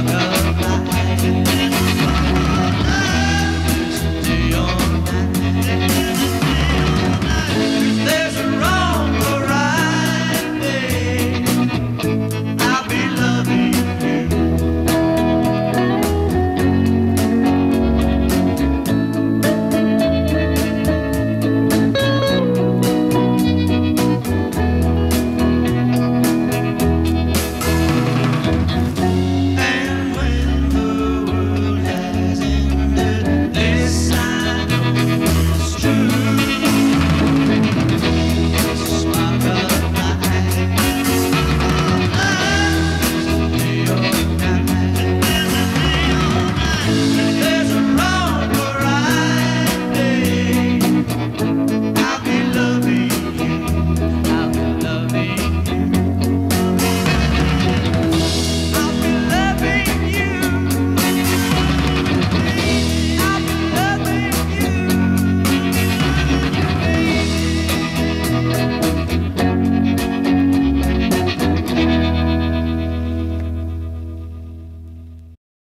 Saga.